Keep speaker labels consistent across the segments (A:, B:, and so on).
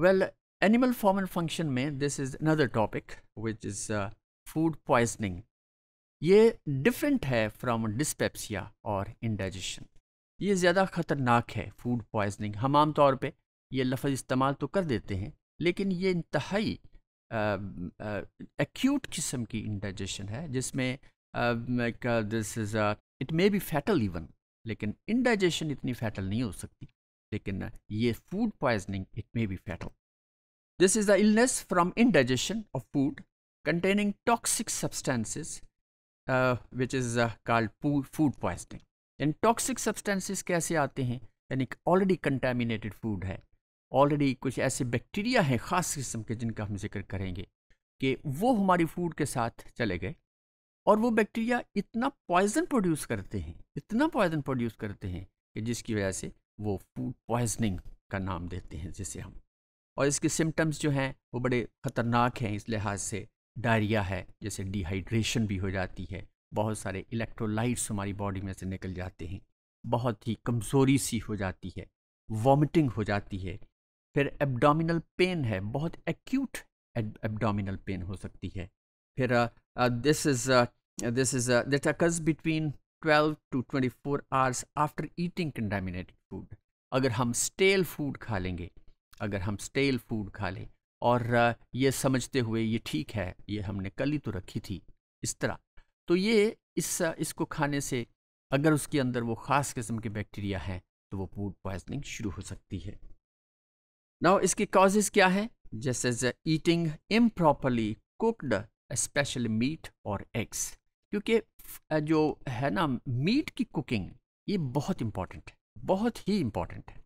A: Well animal form and function में this is another topic which is food poisoning ये different है from dyspepsia और indigestion ये ज़्यादा ख़तरनाक है फ़ूड पॉइजनिंग हम आम तौर पे ये लफ्ज़ इस्तेमाल तो कर देते हैं, लेकिन ये इंतहाई एक्यूट किस्म की इंडाइजेशन है, जिसमें this is it may be fatal even लेकिन इंडाइजेशन इतनी फैटल नहीं हो सकती। लेकिन ये food poisoning it may be fatal this is the illness from indigestion of food containing toxic which is uh, called food poisoning. यानी toxic substances कैसे आते हैं? यानी ऑलरेडी कंटेमिनेटेड फ़ूड है। ऑलरेडी कुछ ऐसे बैक्टीरिया हैं ख़ास किस्म के जिनका हम ज़िक्र करेंगे कि वो हमारी फ़ूड के साथ चले गए और वो बैक्टीरिया इतना पॉइजन प्रोड्यूस करते हैं इतना पॉइजन प्रोड्यूस करते हैं कि जिसकी वजह से वो फ़ूड पॉइजनिंग का नाम देते हैं जिसे हम। और इसके सिम्टम्स जो हैं, वो बड़े ख़तरनाक हैं इस लिहाज से। डायरिया है, जैसे डिहाइड्रेशन भी हो जाती है। बहुत सारे इलेक्ट्रोलाइट्स हमारी बॉडी में से निकल जाते हैं। बहुत ही कमज़ोरी सी हो जाती है। वॉमिटिंग हो जाती है। फिर एब्डोमिनल पेन है, बहुत एक्यूट एब्डोमिनल पेन हो सकती है। फिर this is this is it occurs between 12 two 24 hours after eating contaminated food अगर हम स्टेल फ़ूड खा लेंगे, अगर हम स्टेल फ़ूड खा लें, और ये समझते हुए ये ठीक है, ये हमने कल ही तो रखी थी, इस तरह। तो ये इस इसको खाने से अगर उसके अंदर वो ख़ास किस्म के बैक्टीरिया हैं तो वो फ़ूड पॉइजनिंग शुरू हो सकती है। नाउ इसके कॉजेज क्या हैं? जैसे eating improperly cooked specially meat और एग्स क्योंकि जो है ना, मीट की कुकिंग, ये बहुत इंपॉर्टेंट है, बहुत ही इंपॉर्टेंट है।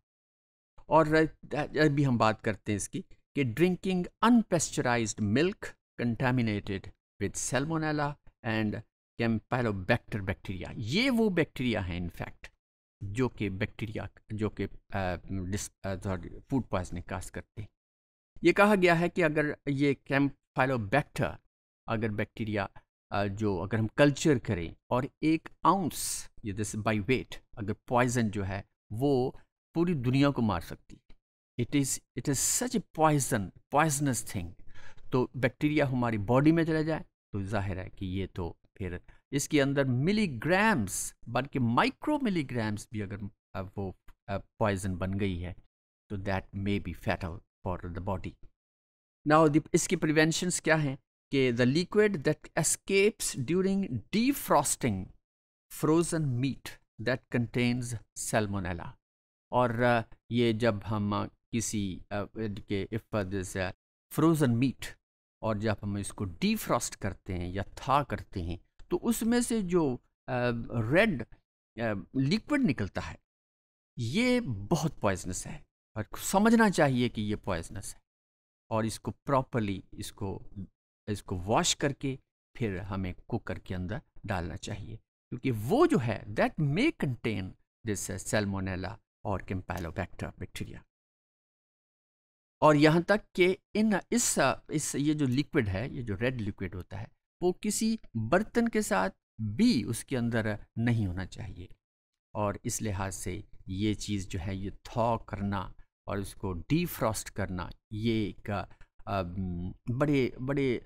A: और अभी हम बात करते हैं इसकी कि drinking unpasteurised milk contaminated with salmonella and campylobacter bacteria ये वो बैक्टीरिया हैं इनफैक्ट जो कि बैक्टीरिया जो कि फ़ूड पॉइजनिंग काज करते हैं। ये कहा गया है कि अगर ये कैम्पैलोबैक्टर अगर बैक्टीरिया जो अगर हम कल्चर करें और एक आउंस ये जैसे बाई वेट अगर पॉइजन जो है, वो पूरी दुनिया को मार सकती है। It is it is such a poison poisonous thing तो बैक्टीरिया हमारी बॉडी में चला जाए तो ज़ाहिर है कि ये तो फिर इसके अंदर मिलीग्राम्स बल्कि माइक्रो मिलीग्राम्स भी अगर वो पॉइजन बन गई है तो that may be fatal for the body now इसके प्रिवेंशंस क्या हैं? कि the liquid that escapes during defrosting frozen meat that contains salmonella और ये जब हम किसी के इफ़ फ्रोज़न मीट और जब हम इसको डीफ्रॉस्ट करते हैं या था करते हैं तो उसमें से जो रेड लिक्विड निकलता है, ये बहुत पॉइजनस है। और समझना चाहिए कि ये पॉइजनस है। और इसको प्रॉपरली इसको इसको वॉश करके फिर हमें कुकर के अंदर डालना चाहिए। क्योंकि वो जो है that may contain this salmonella और कैम्पैलोबैक्टर बैक्टीरिया और यहाँ तक कि इन इस इस ये जो लिक्विड है, ये जो रेड लिक्विड होता है, वो किसी बर्तन के साथ भी उसके अंदर नहीं होना चाहिए। और इस लिहाज से ये चीज़ जो है, ये थॉ करना और उसको डीफ्रॉस्ट करना, ये एक बड़े बड़े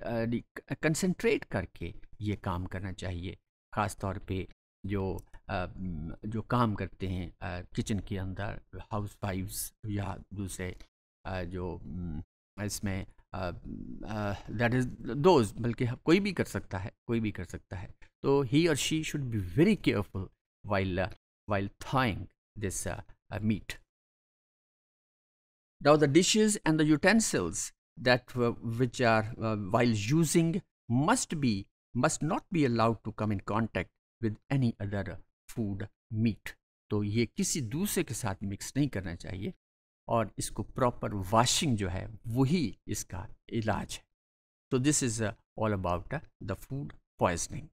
A: कंसंट्रेट करके ये काम करना चाहिए। ख़ास तौर पे जो जो काम करते हैं किचन के अंदर हाउस वाइफ्स या दूसरे जो इसमें दैट इज़ दोज बल्कि कोई भी कर सकता है, कोई भी कर सकता है। तो ही और she should be very careful while while thawing this meat Now the dishes and the utensils that uh, which are uh, while using must be must not be allowed to come in contact with any other food meat. तो ये किसी दूसरे के साथ mix नहीं करना चाहिए और इसको प्रॉपर वॉशिंग जो है वही इसका इलाज है तो this is all about the food poisoning